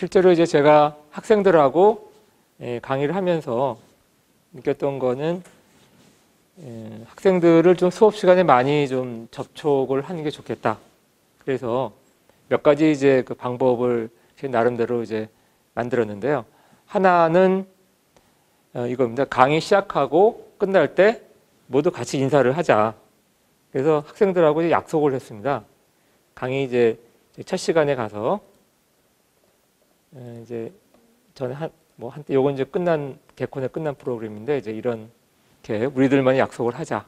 실제로 이제 제가 학생들하고 예, 강의를 하면서 느꼈던 거는 예, 학생들을 좀 수업 시간에 많이 좀 접촉을 하는 게 좋겠다. 그래서 몇 가지 이제 그 방법을 제 나름대로 이제 만들었는데요. 하나는 어, 이겁니다. 강의 시작하고 끝날 때 모두 같이 인사를 하자. 그래서 학생들하고 약속을 했습니다. 강의 이제 첫 시간에 가서 에, 이제 저는 한뭐 한때 요건 이제 끝난 개콘에 끝난 프로그램인데 이제 이렇게 우리들만이 약속을 하자.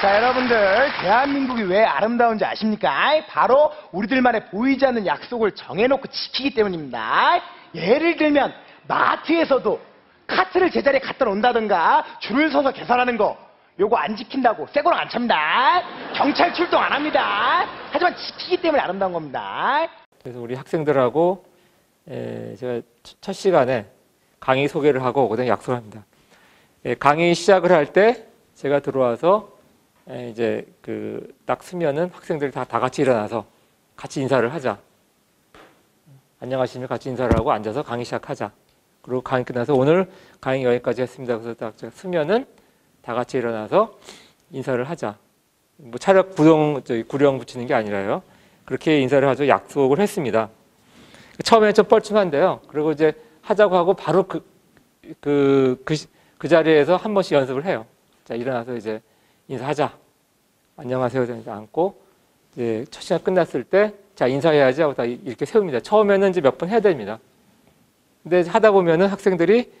자, 여러분들, 대한민국이 왜 아름다운지 아십니까? 바로 우리들만의 보이지 않는 약속을 정해놓고 지키기 때문입니다. 예를 들면, 마트에서도 카트를 제자리에 갖다 놓는다든가, 줄을 서서 계산하는 거, 요거 안 지킨다고 새 거로 안 찹니다. 경찰 출동 안 합니다. 하지만 지키기 때문에 아름다운 겁니다. 그래서 우리 학생들하고 에, 제가 첫- 첫 시간에 강의 소개를 하고 그다음 약속을 합니다. 에, 강의 시작을 할 때 제가 들어와서 에, 이제 그 딱 쓰면은 학생들이 다, 다 같이 일어나서 같이 인사를 하자. 안녕하십니까 같이 인사를 하고 앉아서 강의 시작하자. 그리고 강의 끝나서 오늘 강의 여기까지 했습니다. 그래서 딱 제가 쓰면은 다 같이 일어나서 인사를 하자. 뭐 차렷 구령 구령 붙이는 게 아니라요. 그렇게 인사를 하죠. 약속을 했습니다. 처음에 좀 뻘쭘한데요. 그리고 이제 하자고 하고 바로 그, 그, 그, 시- 그 자리에서 한 번씩 연습을 해요. 자, 일어나서 이제 인사하자. 안녕하세요. 이제 앉고, 이제 첫 시간 끝났을 때, 자, 인사해야지 하고 다 이렇게 세웁니다. 처음에는 이제 몇 번 해야 됩니다. 근데 하다 보면은 학생들이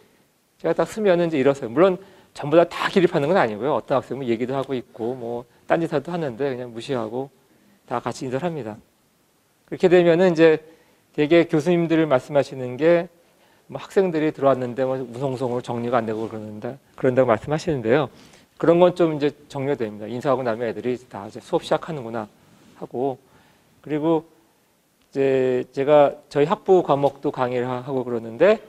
제가 딱 쓰면은 이제 일어서요. 물론 전부 다 다 기립하는 건 아니고요. 어떤 학생은 얘기도 하고 있고, 뭐, 딴짓도 하는데 그냥 무시하고 다 같이 인사를 합니다. 그렇게 되면은 이제 되게 교수님들 말씀하시는 게 뭐 학생들이 들어왔는데 뭐 무성성으로 정리가 안 되고 그러는데 그런다고 말씀하시는데요. 그런 건 좀 이제 정리됩니다. 인사하고 나면 애들이 다 이제 수업 시작하는구나 하고 그리고 이제 제가 저희 학부 과목도 강의를 하- 하고 그러는데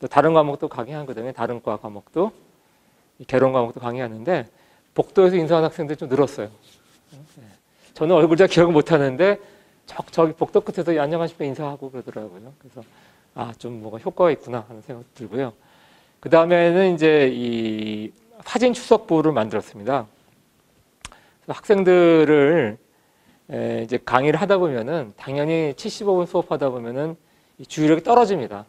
또 다른 과목도 강의하거든요. 다른 과 과목도 이 개론 과목도 강의하는데 복도에서 인사하는 학생들이 좀 늘었어요. 네. 저는 얼굴 잘 기억 못 하는데 저, 저기 복도 끝에서 안녕하십니까 인사하고 그러더라고요. 그래서 아, 좀 뭐가 효과가 있구나 하는 생각도 들고요. 그 다음에는 이제 이 사진 추석부를 만들었습니다. 학생들을 에, 이제 강의를 하다 보면은 당연히 75분 수업하다 보면은 이 주의력이 떨어집니다.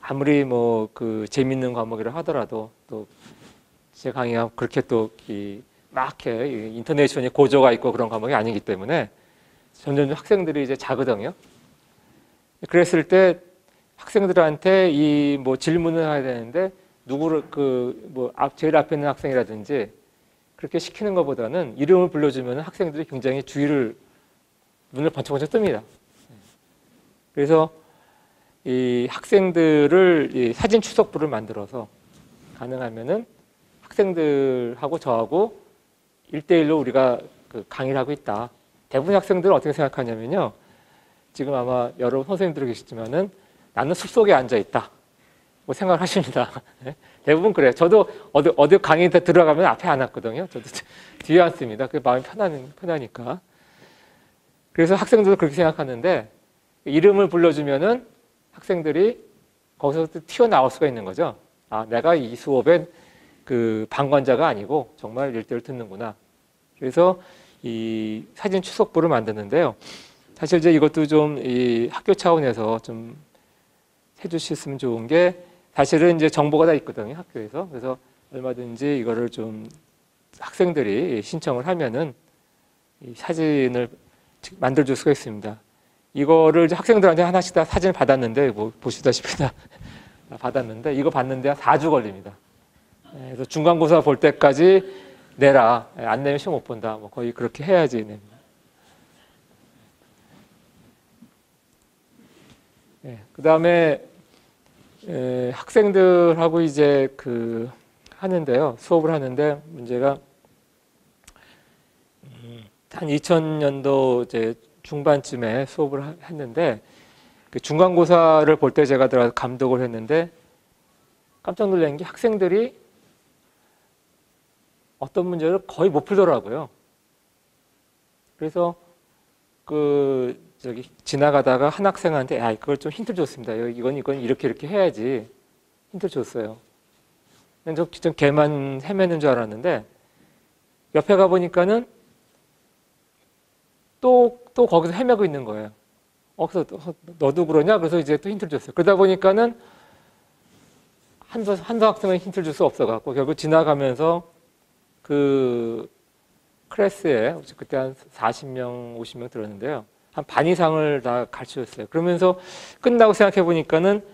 아무리 뭐 그 재밌는 과목이라 하더라도 또 제 강의가 그렇게 또막 이렇게 이 인터내셔널 고조가 있고 그런 과목이 아니기 때문에 점점 학생들이 이제 자거든요. 그랬을 때 학생들한테 이 뭐 질문을 해야 되는데 누구를 그 뭐 제일 앞에 있는 학생이라든지 그렇게 시키는 것보다는 이름을 불러주면 학생들이 굉장히 주의를 눈을 번쩍번쩍 뜹니다. 그래서 이 학생들을 이 사진 추석부를 만들어서 가능하면은 학생들하고 저하고 일대일로 우리가 그 강의를 하고 있다. 대부분 학생들은 어떻게 생각하냐면요. 지금 아마 여러 선생님들 계시지만은 나는 숲속에 앉아 있다. 뭐 생각을 하십니다. 네? 대부분 그래요. 저도 어디, 어디 강의 때 들어가면 앞에 안 앉거든요. 저도 뒤에 앉습니다. 그 마음이 편한, 편하니까. 그래서 학생들도 그렇게 생각하는데 이름을 불러주면은 학생들이 거기서 튀어나올 수가 있는 거죠. 아, 내가 이 수업엔 그 방관자가 아니고 정말 일대를 듣는구나. 그래서 이 사진 추석부를 만드는데요. 사실 이제 이것도 좀 이 학교 차원에서 좀 해주셨으면 좋은 게 사실은 이제 정보가 다 있거든요 학교에서 그래서 얼마든지 이거를 좀 학생들이 신청을 하면은 이 사진을 만들어 줄 수가 있습니다. 이거를 학생들한테 하나씩 다 사진을 받았는데 뭐 보시다시피 다 받았는데 이거 받는데 한 4주 걸립니다. 예, 그래서 중간고사 볼 때까지 내라. 예, 안 내면 시험 못 본다. 뭐 거의 그렇게 해야지 냅니다. 예, 그 다음에 학생들하고 이제 그 하는데요. 수업을 하는데 문제가 음, 한 2000년도 이제 중반쯤에 수업을 하- 했는데 그 중간고사를 볼 때 제가 들어가서 감독을 했는데 깜짝 놀란 게 학생들이 어떤 문제를 거의 못 풀더라고요. 그래서 그 저기 지나가다가 한 학생한테 아 그걸 좀 힌트 줬습니다. 이건 이건 이렇게 이렇게 해야지 힌트 줬어요. 저 진짜 걔만 헤매는 줄 알았는데 옆에 가 보니까는 또 또 거기서 헤매고 있는 거예요. 어, 그래서 너- 너도 그러냐? 그래서 이제 또 힌트를 줬어요. 그러다 보니까는 한두 한두 학생은 힌트를 줄 수 없어갖고 결국 지나가면서 그 클래스에 그때 한 40명, 50명 들었는데요. 한 반 이상을 다 가르쳐줬어요. 그러면서 끝나고 생각해 보니까는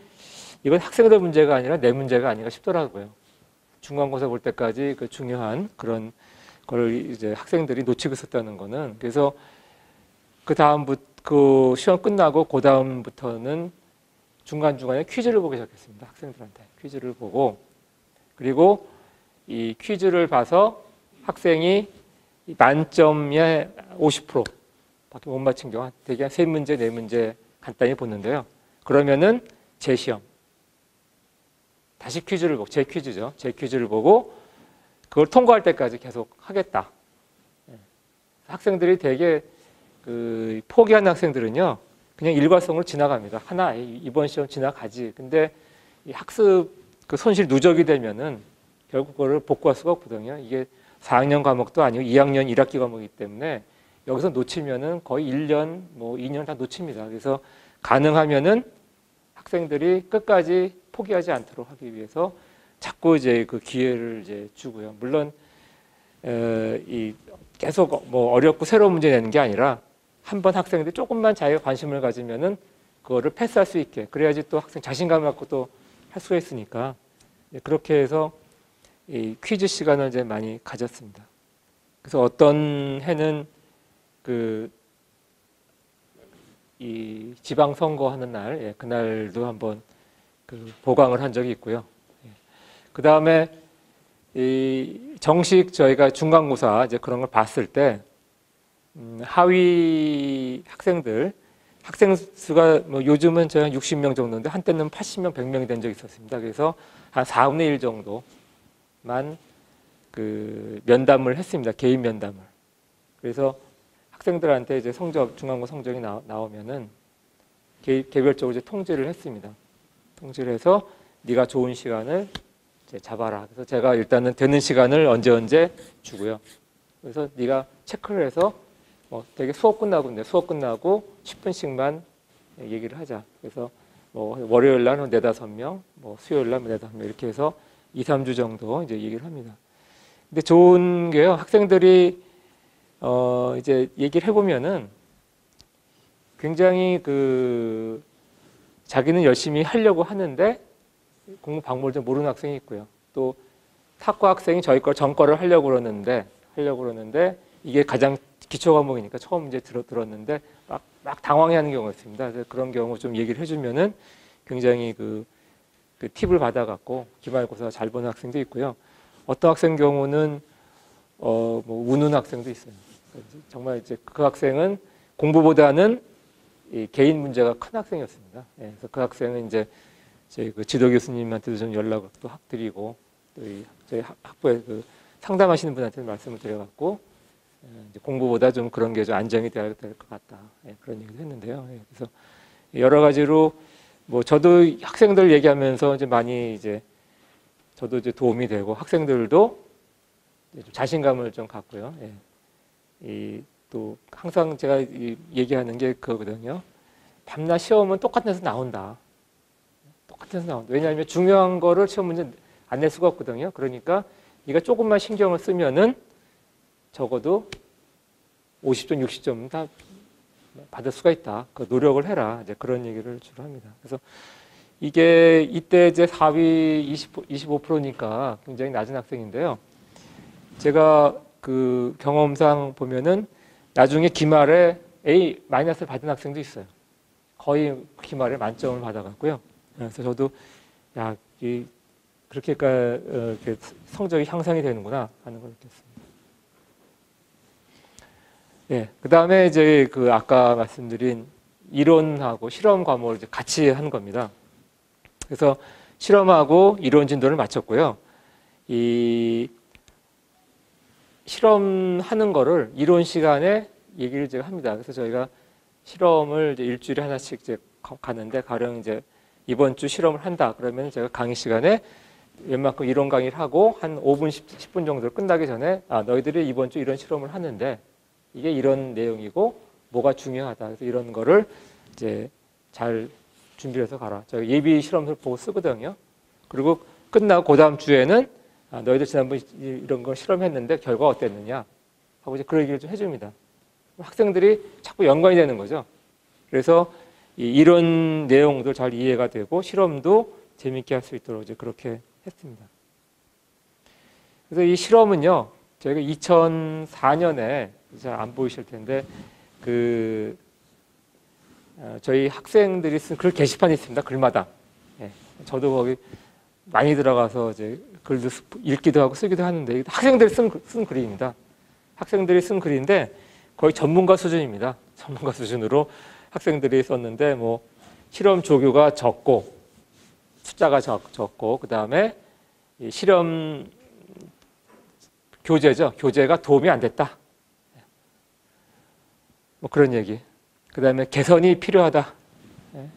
이건 학생들 문제가 아니라 내 문제가 아닌가 싶더라고요. 중간고사 볼 때까지 그 중요한 그런 걸 이제 학생들이 놓치고 있었다는 거는 그래서 그 다음부터 그 시험 끝나고 그 다음부터는 중간 중간에 퀴즈를 보기 시작했습니다. 학생들한테 퀴즈를 보고 그리고 이 퀴즈를 봐서 학생이 이 만점에 50% 밖에 못 맞힌 경우 대개 세 문제 네 문제 간단히 보는데요. 그러면은 제 시험 다시 퀴즈를 보고 제 퀴즈죠. 제 퀴즈를 보고 그걸 통과할 때까지 계속 하겠다. 예. 학생들이 되게 그 포기한 학생들은요. 그냥 일과성으로 지나갑니다. 하나 이번 시험 지나가지. 근데 이 학습 그 손실 누적이 되면은 결국 그거를 복구할 수가 없거든요. 이게 4학년 과목도 아니고 2학년 1학기 과목이기 때문에 여기서 놓치면은 거의 1년 뭐 2년 다 놓칩니다. 그래서 가능하면은 학생들이 끝까지 포기하지 않도록 하기 위해서 자꾸 이제 그 기회를 이제 주고요. 물론 에, 이 계속 뭐 어렵고 새로운 문제 내는 게 아니라 한 번 학생들이 조금만 자기가 관심을 가지면은 그거를 패스할 수 있게 그래야지 또 학생 자신감 갖고 또 할 수가 있으니까 예, 그렇게 해서 이 퀴즈 시간을 이제 많이 가졌습니다. 그래서 어떤 해는 그 이 지방 선거 하는 날 예, 그날도 한번 그 보강을 한 적이 있고요. 그 다음에 이 정식 저희가 중간고사 이제 그런 걸 봤을 때 음, 하위 학생들 학생 수가 뭐 요즘은 저희 한 60명 정도인데 한때는 80명, 100명이 된 적이 있었습니다. 그래서 한 4분의 1 정도만 그 면담을 했습니다. 개인 면담을. 그래서 학생들한테 이제 성적 중간고 성적이 나, 나오면은 개, 개별적으로 이제 통지를 했습니다. 통지를 해서 네가 좋은 시간을 이제 잡아라. 그래서 제가 일단은 되는 시간을 언제 언제 주고요. 그래서 네가 체크를 해서 뭐 되게 수업 끝나고 근데 수업 끝나고 10분씩만 얘기를 하자. 그래서 뭐 월요일 날은 네다섯 명, 뭐 수요일 날은 네다섯 명 이렇게 해서 2, 3주 정도 이제 얘기를 합니다. 근데 좋은 게요. 학생들이 어 이제 얘기를 해 보면은 굉장히 그 자기는 열심히 하려고 하는데 공부 방법을 좀 모르는 학생이 있고요. 또 사과 학생이 저희 거 전과를 하려고 그러는데 하려고 그러는데 이게 가장 기초 과목이니까 처음 이제 들어 들었는데 막, 막 당황해하는 경우가 있습니다. 그래서 그런 경우 좀 얘기를 해주면은 굉장히 그, 그 팁을 받아갖고 기말고사 잘 보는 학생도 있고요. 어떤 학생 경우는 어 뭐 우는 학생도 있어요. 정말 이제 그 학생은 공부보다는 이 개인 문제가 큰 학생이었습니다. 예, 그래서 그 학생은 이제 저희 그 지도 교수님한테도 좀 연락을 또 학- 드리고 또이 저희 학- 학부에 그 상담하시는 분한테 말씀을 드려갖고 예, 공부보다 좀 그런 게 좀 안정이 돼야 될 것 같다 예, 그런 얘기를 했는데요. 예, 그래서 여러 가지로 뭐 저도 학생들 얘기하면서 이제 많이 이제 저도 이제 도움이 되고 학생들도 자신감을 좀 갖고요. 예. 이또 항상 제가 이 얘기하는 게 그거거든요. 밤낮 시험은 똑같은 데서 나온다. 똑같은 데서 나온다. 왜냐하면 중요한 거를 시험 문제 안 낼 수가 없거든요. 그러니까 네가 조금만 신경을 쓰면은 적어도 50점, 60점 다 받을 수가 있다. 그 노력을 해라. 이제 그런 얘기를 주로 합니다. 그래서 이게 이때 이제 4위 20, 25%니까 굉장히 낮은 학생인데요. 제가 그 경험상 보면은 나중에 기말에 A 마이너스를 받은 학생도 있어요. 거의 기말에 만점을 받아갔고요. 그래서 저도 야, 이 그렇게 어, 성적이 향상이 되는구나 하는 걸 느꼈습니다. 예, 그 다음에 이제 그 아까 말씀드린 이론하고 실험 과목을 이제 같이 한 겁니다. 그래서 실험하고 이론 진도를 마쳤고요. 이 실험하는 거를 이론 시간에 얘기를 제가 합니다. 그래서 저희가 실험을 이제 일주일에 하나씩 이제 가- 가는데 가령 이제 이번 주 실험을 한다 그러면 제가 강의 시간에 웬만큼 이론 강의를 하고 한 5분 10, 분 정도 끝나기 전에 아 너희들이 이번 주 이런 실험을 하는데 이게 이런 내용이고 뭐가 중요하다 그래서 이런 거를 이제 잘 준비해서 가라. 제가 예비 실험을 보고 쓰거든요. 그리고 끝나고 그 다음 주에는 아, 너희들 지난번 이- 이런 걸 실험했는데 결과 어땠느냐 하고 이제 그런 얘기를 좀 해줍니다. 학생들이 자꾸 연관이 되는 거죠. 그래서 이 이런 내용도 잘 이해가 되고 실험도 재밌게 할 수 있도록 이제 그렇게 했습니다. 그래서 이 실험은요, 저희가 2004년에 잘 안 보이실 텐데 그 어, 저희 학생들이 쓴 글 게시판이 있습니다. 글마다. 예, 저도 거기 많이 들어가서 이제 글도 쓰- 읽기도 하고 쓰기도 하는데 학생들이 쓴, 글- 쓴 글입니다. 학생들이 쓴 글인데 거의 전문가 수준입니다. 전문가 수준으로 학생들이 썼는데 뭐 실험 조교가 적고 숫자가 적, 적고 그 다음에 실험 교재죠. 교재가 도움이 안 됐다. 뭐 그런 얘기. 그 다음에 개선이 필요하다. 예.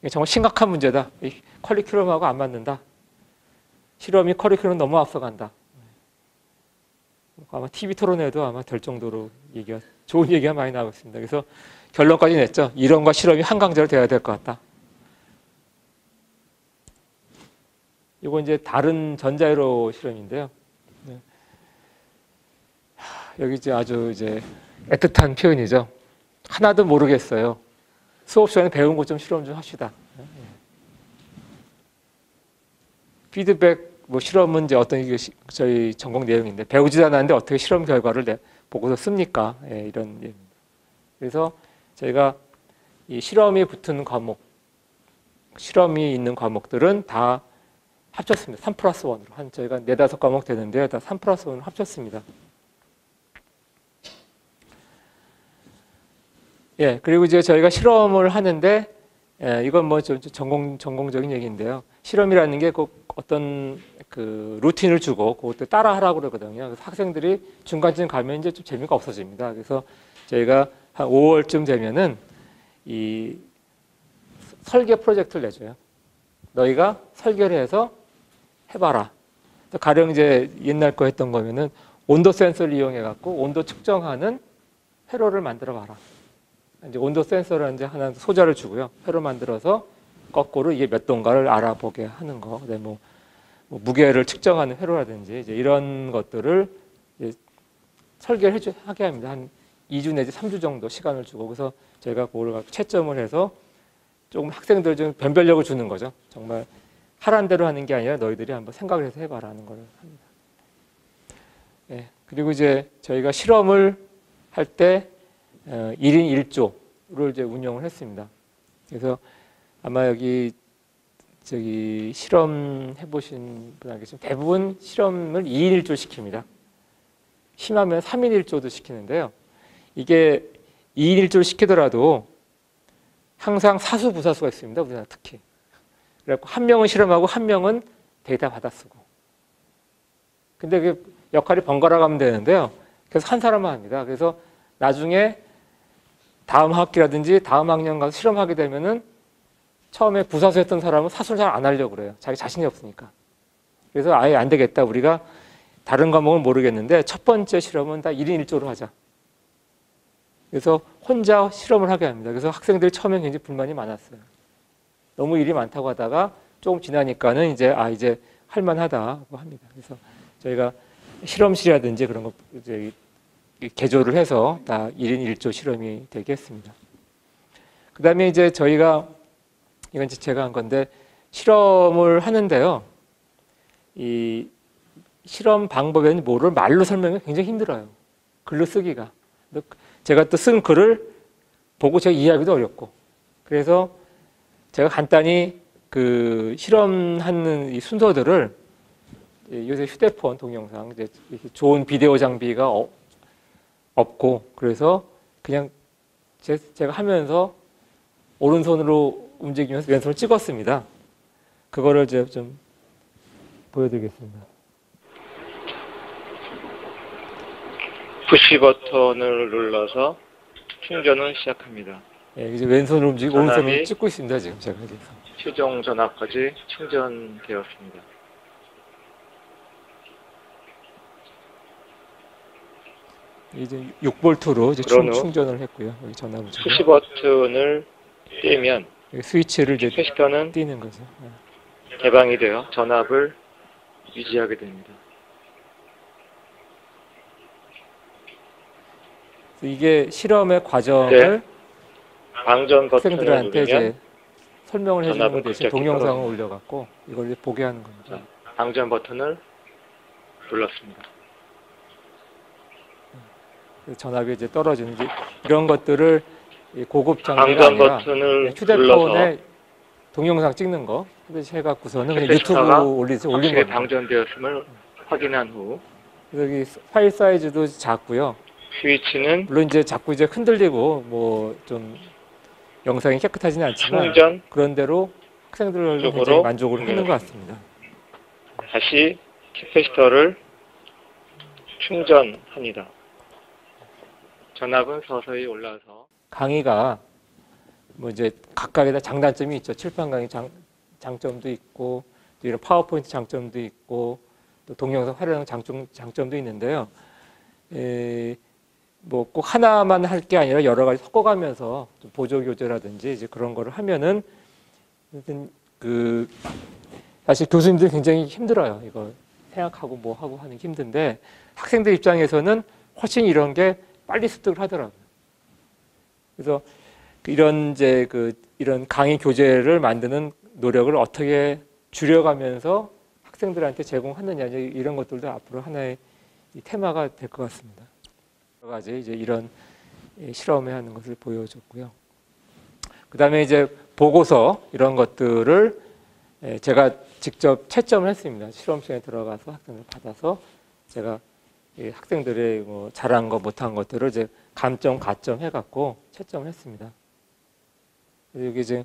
이게 정말 심각한 문제다. 이 커리큘럼하고 안 맞는다. 실험이 커리큘럼 너무 앞서간다. 아마 TV 토론회도 아마 될 정도로 얘기가 좋은 얘기가 많이 나오고 있습니다. 그래서 결론까지 냈죠. 이론과 실험이 한강제로 돼야 될 것 같다. 이거 이제 다른 전자회로 실험인데요. 네. 하, 여기 이제 아주 이제 애틋한 표현이죠. 하나도 모르겠어요. 수업 시간에 배운 것 좀 실험 좀 합시다. 피드백 뭐 실험은 이제 어떤 이게 시- 저희 전공 내용인데 배우지도 않았는데 어떻게 실험 결과를 내, 보고서 씁니까? 예, 이런 얘기입니다. 그래서 저희가 이 실험이 붙은 과목, 실험이 있는 과목들은 다 합쳤습니다. 3 플러스 1으로. 한 저희가 네다섯 과목 되는데요. 다3 플러스 1을 합쳤습니다. 예, 그리고 이제 저희가 실험을 하는데, 예, 이건 뭐 좀 전공, 전공적인 얘기인데요. 실험이라는 게 꼭 어떤 그 루틴을 주고 그것도 따라 하라고 그러거든요. 그래서 학생들이 중간쯤 가면 이제 좀 재미가 없어집니다. 그래서 저희가 한 5월쯤 되면은 이 설계 프로젝트를 내줘요. 너희가 설계를 해서 해봐라. 가령 이제 옛날 거 했던 거면은 온도 센서를 이용해 갖고 온도 측정하는 회로를 만들어 봐라. 이제 온도 이제 하나 소자를 주고요. 회로 만들어서 거꾸로 이게 몇 도인가를 알아보게 하는 거. 그다음에 뭐, 뭐 무게를 측정하는 회로라든지 이제 이런 것들을 이제 설계를 해주, 하게 합니다. 한 2주 내지 3주 정도 시간을 주고 그래서 저희가 그걸 채점을 해서 조금 학생들 좀 변별력을 주는 거죠. 정말 하란 대로 하는 게 아니라 너희들이 한번 생각을 해서 해봐라는 걸 합니다. 예, 그리고 이제 저희가 실험을 할 때 1인 1조를 이제 운영을 했습니다. 그래서 아마 여기 저기 실험 해 보신 분들 계시면 대부분 실험을 2인 1조 시킵니다. 심하면 3인 1조도 시키는데요. 이게 2인 1조를 시키더라도 항상 사수 부사수가 있습니다. 우리나라 특히. 그래갖고 한 명은 실험하고 한 명은 데이터 받아 쓰고. 근데 그 역할이 번갈아 가면 되는데요. 그래서 한 사람만 합니다. 그래서 나중에 다음 학기라든지 다음 학년 가서 실험하게 되면은 처음에 부사수였던 사람은 사수를 잘 안 하려고 그래요. 자기 자신이 없으니까. 그래서 아예 안 되겠다. 우리가 다른 과목은 모르겠는데 첫 번째 실험은 다 1인 1조로 하자. 그래서 혼자 실험을 하게 합니다. 그래서 학생들이 처음에 굉장히 불만이 많았어요. 너무 일이 많다고 하다가 조금 지나니까는 이제 아 이제 할만하다고 합니다. 그래서 저희가 실험실이라든지 그런 거 개조를 해서 다 1인 1조 실험이 되게 했습니다. 그 다음에 이제 저희가 이건 제가 한 건데 실험을 하는데요. 이 실험 방법에는 뭐를 말로 설명하기 굉장히 힘들어요. 글로 쓰기가. 제가 또 쓴 글을 보고 제가 이해하기도 어렵고. 그래서 제가 간단히 그 실험하는 이 순서들을 요새 휴대폰 동영상 이제 좋은 비디오 장비가 어, 없고 그래서 그냥 제, 제가 하면서 오른손으로 움직이면서 왼손을 찍었습니다. 그거를 이제 좀 보여드리겠습니다. 푸시 버튼을 눌러서 충전은 시작합니다. 예, 이제 왼손으로 움직이고 오른손으로 찍고 있습니다. 지금 제가 여기서. 최종 전압까지 충전되었습니다. 이제 6볼트로 이제 충, 후 충전을 했고요. 여기 전압을 주고 푸시 버튼을 떼면 스위치를 이제 캐시터는 띄는 거죠. 예. 개방이 되어 전압을 유지하게 됩니다. 이게 실험의 과정을 네. 방전 학생들한테 이제 설명을 해주는 대신 동영상을. 올려갖고 이걸 이제 보게 하는 겁니다. 방전 버튼을 눌렀습니다. 전압이 이제 떨어지는 이제 이런 것들을 이 고급 장비가 아니라 버튼을 휴대폰에 동영상 찍는 거 해갖고서는 그냥 유튜브 캐시터가 올리지 올린 겁니다. 방전되었음을 확인한 후 여기 파일 사이즈도 작고요. 스위치는 물론 이제 자꾸 이제 흔들리고 뭐 좀 영상이 깨끗하지는 않지만 충전 그런대로 쪽으로 굉장히 만족을 하는 것 같습니다. 다시 capacitor를 충전합니다. 전압은 서서히 올라서 강의가 뭐 이제 각각의 다 장단점이 있죠. 칠판 강의 장, 장점도 있고 또 이런 파워포인트 장점도 있고 또 동영상 활용 장점, 장점도 있는데요. 뭐 꼭 하나만 할 게 아니라 여러 가지 섞어가면서 좀 보조 교재라든지 이제 그런 거를 하면은 그 사실 교수님들 굉장히 힘들어요. 이거 생각하고 뭐 하고 하는 게 힘든데 학생들 입장에서는 훨씬 이런 게 빨리 습득을 하더라고요. 그래서 그 이런 이제 그 이런 강의 교재를 만드는 노력을 어떻게 줄여가면서 학생들한테 제공하느냐 이런 것들도 앞으로 하나의 이 테마가 될 것 같습니다. 여러 가지 이제 이런 이 실험에 하는 것을 보여줬고요. 그 다음에 이제 보고서 이런 것들을 예, 제가 직접 채점을 했습니다. 실험실에 들어가서 학생들 받아서 제가 이 학생들의 뭐 잘한 거 못한 것들을 이제 감점 가점 해갖고 채점을 했습니다. 여기 이제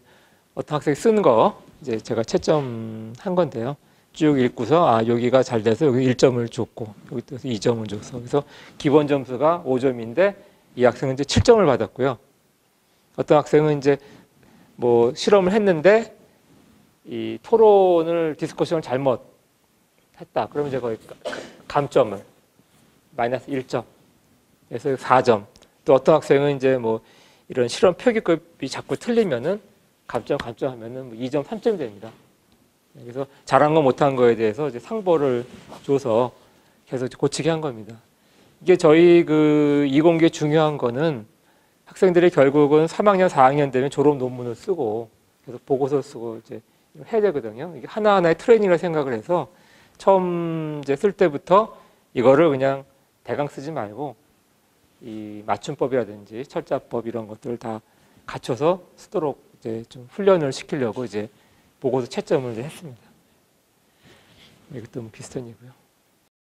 어떤 학생이 쓴 거 이제 제가 채점한 건데요. 쭉 읽고서 아 여기가 잘 돼서 여기 1점을 줬고 여기 또 2점을 줬어. 그래서 기본 점수가 5점인데 이 학생은 이제 7점을 받았고요. 어떤 학생은 이제 뭐 실험을 했는데 이 토론을 discussion을 잘못 했다. 그러면 거의 감점을 마이너스 1점. 그래서 4점. 또 어떤 학생은 이제 뭐 이런 실험 표기급이 자꾸 틀리면은 감점 감점 하면은 뭐 2점 3점이 됩니다. 그래서 잘한 거 못한 거에 대해서 이제 상벌을 줘서 계속 고치게 한 겁니다. 이게 저희 그 이공계 중요한 거는 학생들이 결국은 3학년, 4학년 되면 졸업 논문을 쓰고 계속 보고서 쓰고 이제 해야 되거든요. 이게 하나하나의 트레이닝을 생각을 해서 처음 이제 쓸 때부터 이거를 그냥 대강 쓰지 말고 이 맞춤법이라든지 철자법 이런 것들을 다 갖춰서 쓰도록 이제 좀 훈련을 시키려고 이제 보고서 채점을 했습니다. 이것도 뭐 비슷한 이고요.